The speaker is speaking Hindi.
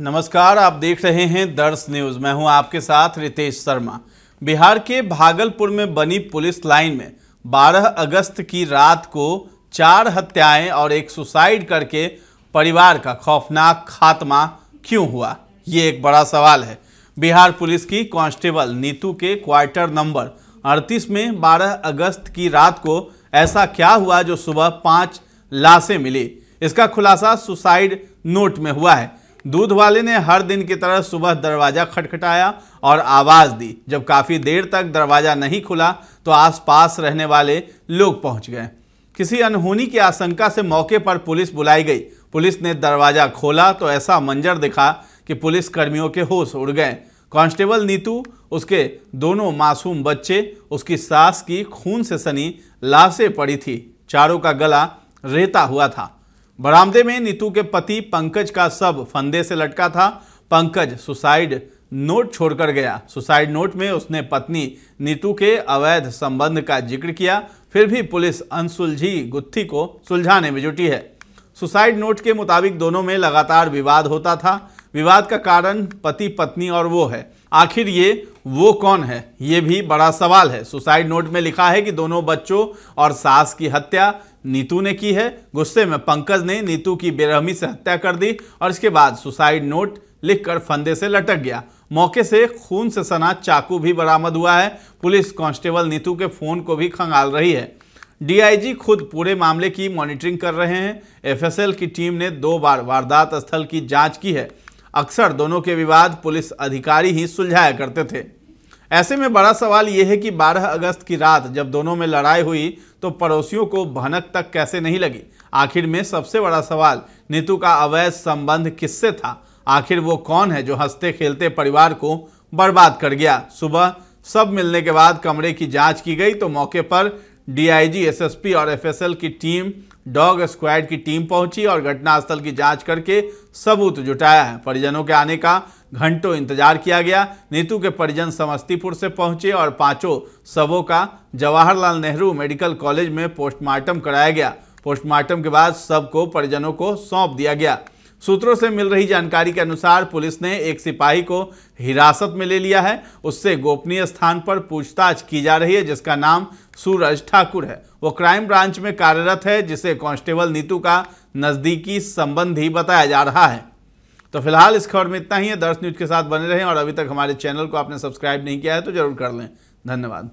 नमस्कार, आप देख रहे हैं दर्श न्यूज़। मैं हूँ आपके साथ रितेश शर्मा। बिहार के भागलपुर में बनी पुलिस लाइन में 12 अगस्त की रात को चार हत्याएँ और एक सुसाइड करके परिवार का खौफनाक खात्मा क्यों हुआ? ये एक बड़ा सवाल है। बिहार पुलिस की कांस्टेबल नीतू के क्वार्टर नंबर 38 में 12 अगस्त की रात को ऐसा क्या हुआ जो सुबह पाँच लाशें मिली? इसका खुलासा सुसाइड नोट में हुआ है। दूध वाले ने हर दिन की तरह सुबह दरवाज़ा खटखटाया और आवाज़ दी। जब काफ़ी देर तक दरवाज़ा नहीं खुला तो आसपास रहने वाले लोग पहुँच गए। किसी अनहोनी की आशंका से मौके पर पुलिस बुलाई गई। पुलिस ने दरवाज़ा खोला तो ऐसा मंजर दिखा कि पुलिस कर्मियों के होश उड़ गए। कांस्टेबल नीतू, उसके दोनों मासूम बच्चे, उसकी सास की खून से सनी, लाशें पड़ी थी। चारों का गला रेता हुआ था। बरामदे में नीतू के पति पंकज का सब फंदे से लटका था। पंकज सुसाइड नोट छोड़कर गया। सुसाइड नोट में उसने पत्नी नीतू के अवैध संबंध का ज़िक्र किया। फिर भी पुलिस अनसुलझी गुत्थी को सुलझाने में जुटी है। सुसाइड नोट के मुताबिक दोनों में लगातार विवाद होता था। विवाद का कारण पति पत्नी और वो है। आखिर ये, वो कौन है? ये भी बड़ा सवाल है। सुसाइड नोट में लिखा है कि दोनों बच्चों और सास की हत्या नीतू ने की है। गुस्से में पंकज ने नीतू की बेरहमी से हत्या कर दी और इसके बाद सुसाइड नोट लिखकर फंदे से लटक गया। मौके से खून से सना चाकू भी बरामद हुआ है। पुलिस कांस्टेबल नीतू के फ़ोन को भी खंगाल रही है। डीआईजी खुद पूरे मामले की मॉनिटरिंग कर रहे हैं। एफएसएल की टीम ने दो बार वारदात स्थल की जाँच की है। अक्सर दोनों के विवाद पुलिस अधिकारी ही सुलझाया करते थे। ऐसे में बड़ा सवाल यह है कि 12 अगस्त की रात जब दोनों में लड़ाई हुई तो पड़ोसियों को भनक तक कैसे नहीं लगी? आखिर में सबसे बड़ा सवाल, नीतू का अवैध संबंध किससे था? आखिर वो कौन है जो हँसते खेलते परिवार को बर्बाद कर गया? सुबह सब मिलने के बाद कमरे की जाँच की गई तो मौके पर डीआईजी एसएसपी और एफएसएल की टीम डॉग स्क्वाड की टीम पहुँची और घटनास्थल की जाँच करके सबूत जुटाया है। परिजनों के आने का घंटों इंतज़ार किया गया। नीतू के परिजन समस्तीपुर से पहुँचे और पाँचों सबों का जवाहरलाल नेहरू मेडिकल कॉलेज में पोस्टमार्टम कराया गया। पोस्टमार्टम के बाद सबको परिजनों को सौंप दिया गया। सूत्रों से मिल रही जानकारी के अनुसार पुलिस ने एक सिपाही को हिरासत में ले लिया है। उससे गोपनीय स्थान पर पूछताछ की जा रही है, जिसका नाम सूरज ठाकुर है। वो क्राइम ब्रांच में कार्यरत है, जिसे कांस्टेबल नीतू का नज़दीकी संबंधी बताया जा रहा है। तो फ़िलहाल इस खबर में इतना ही है। दर्श न्यूज़ के साथ बने रहें और अभी तक हमारे चैनल को आपने सब्सक्राइब नहीं किया है तो ज़रूर कर लें। धन्यवाद।